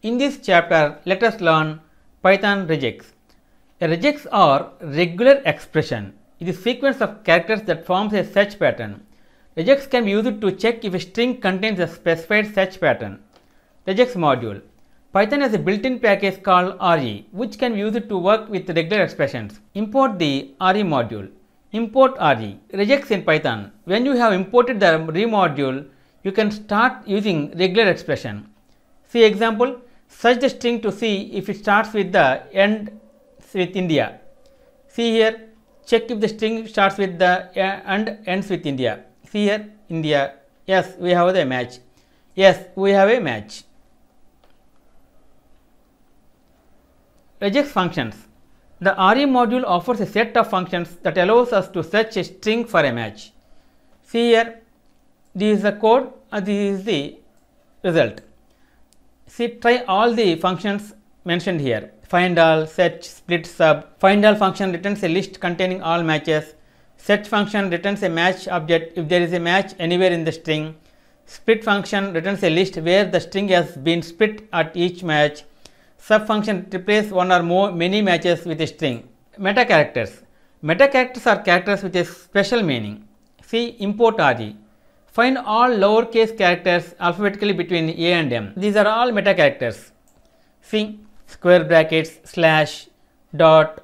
In this chapter, let us learn Python regex. A regex are regular expression. It is sequence of characters that forms a search pattern. Regex can be used to check if a string contains a specified search pattern. Regex module. Python has a built-in package called RE, which can be used to work with regular expressions. Import the RE module. Import RE. Regex in Python. When you have imported the RE module, you can start using regular expression. See example, search the string to see if it starts with the end with India. See here, check if the string starts with the and ends with India. See here, India. Yes, we have the match. Yes, we have a match. Regex functions. The RE module offers a set of functions that allows us to search a string for a match. See here, this is the code and this is the result. See, try all the functions mentioned here. Find all, search, split, sub. Find all function returns a list containing all matches. Search function returns a match object if there is a match anywhere in the string. Split function returns a list where the string has been split at each match. Sub function replaces one or more many matches with a string. Meta characters. Meta characters are characters with a special meaning. See import RE. Find all lowercase characters alphabetically between A and M. These are all meta characters. See square brackets, slash, dot,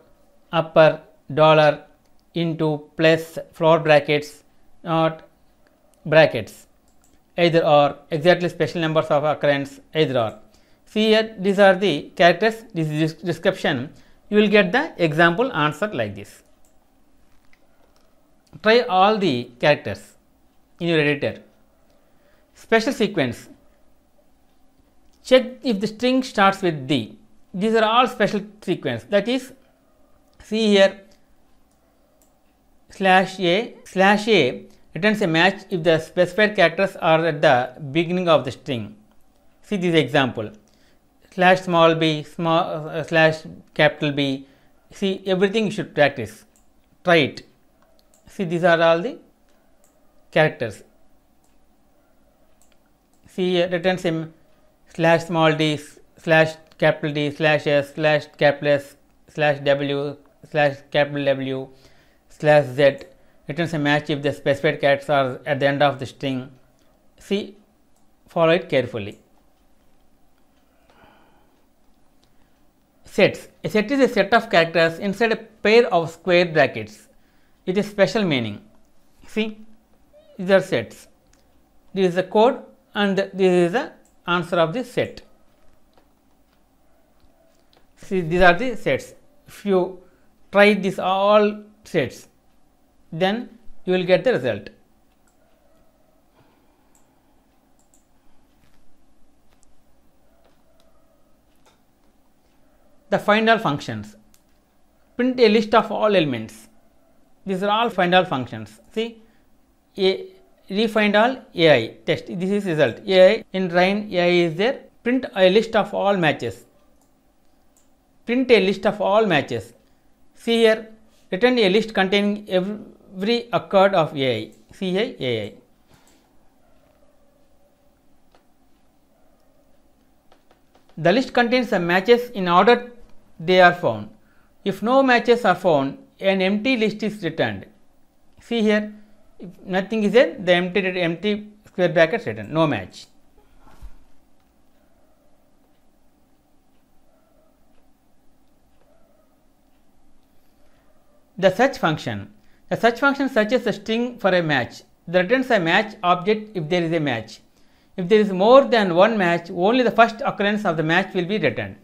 upper, dollar, into, plus, floor brackets, not brackets. Either or exactly special numbers of occurrence either or. See here these are the characters this is description you will get the example answer like this. Try all the characters in your editor. Special sequence check if the string starts with D. These are all special sequence that is see here slash a slash a returns a match if the specified characters are at the beginning of the string. See this example slash small b small uh, slash capital B. See everything you should practice. Try it. See these are all the characters. See returns a slash small d slash capital D slash S slash capital S slash W slash capital W slash Z returns a match if the specified characters are at the end of the string. See, follow it carefully. Sets. A set is a set of characters inside a pair of square brackets with a special meaning. See, these are sets. This is the code and this is the answer of the set. See, these are the sets. If you try this all sets, then you will get the result. The find all functions print a list of all elements. These are all find all functions. See, a refind all AI test. This is result. AI in Rhine AI is there. Print a list of all matches. Print a list of all matches. See here, return a list containing every occurred of AI. See here AI. The list contains the matches in order they are found. If no matches are found, an empty list is returned. See here, nothing is there, the empty empty square brackets written, no match. The search function. The search function searches a string for a match. The returns a match object if there is a match. If there is more than one match, only the first occurrence of the match will be returned.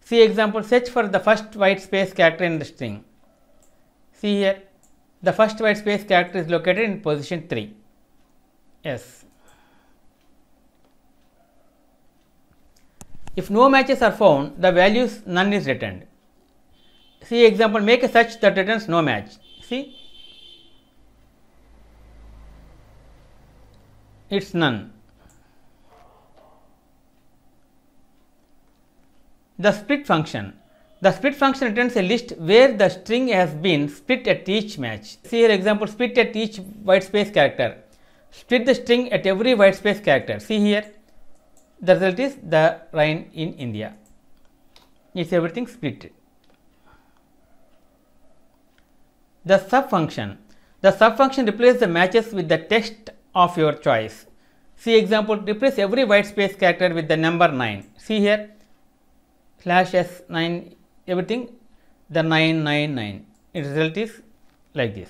See example, search for the first white space character in the string. See here, the first white space character is located in position 3. Yes. If no matches are found, the values none is returned. See example, make a search that returns no match. See, it's none. The split function. The split function returns a list where the string has been split at each match. See here example split at each white space character. Split the string at every white space character. See here the result is the rain in India. It's everything split. The subfunction. The subfunction replaces the matches with the text of your choice. See example, replace every white space character with the number 9. See here, slash s 9, everything, the 999. Its result is like this.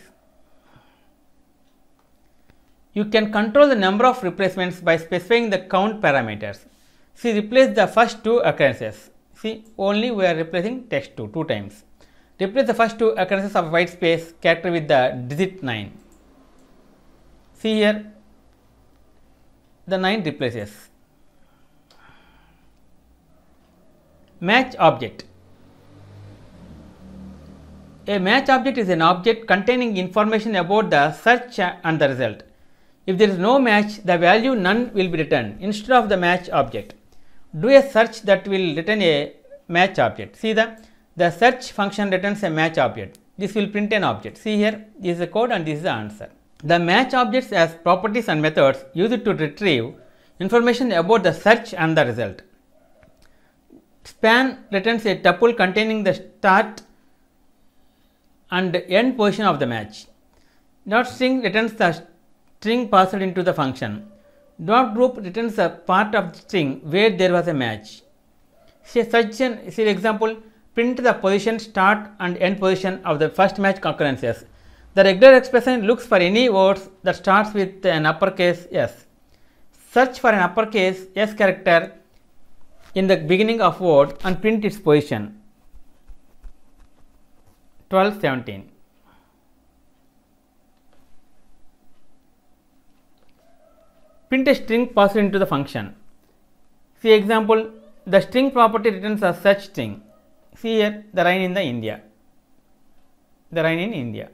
You can control the number of replacements by specifying the count parameters. See, replace the first two occurrences. See, only we are replacing text 2 two times. Replace the first two occurrences of white space character with the digit 9. See here, the 9 replaces. Match object. A match object is an object containing information about the search and the result. If there is no match, the value none will be returned instead of the match object. Do a search that will return a match object. See the, the search function returns a match object. This will print an object. See here, this is the code and this is the answer. The match objects as properties and methods used to retrieve information about the search and the result. Span returns a tuple containing the start and end position of the match. Dot string returns the string passed into the function. Dot group returns a part of the string where there was a match. Say such an see example print the position start and end position of the first match concurrences. The regular expression looks for any words that starts with an uppercase S. Search for an uppercase S character in the beginning of word and print its position. 12 17. Print a string passed into the function. See example, the string property returns a such string. See here the rain in the India. The rain in India.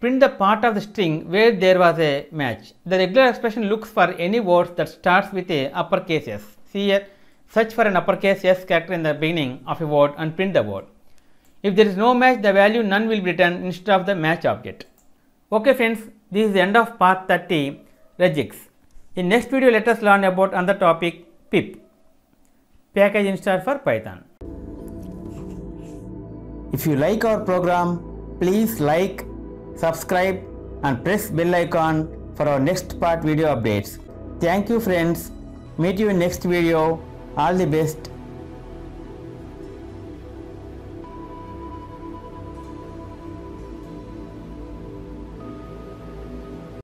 Print the part of the string where there was a match. The regular expression looks for any words that starts with a uppercase S. See here, search for an uppercase S character in the beginning of a word and print the word. If there is no match, the value none will be returned instead of the match object. Okay friends, this is the end of part 30 regex. In next video, let us learn about another topic pip, package install for Python. If you like our program, please like, subscribe and press bell icon for our next part video updates. Thank you friends. Meet you in next video. All the best.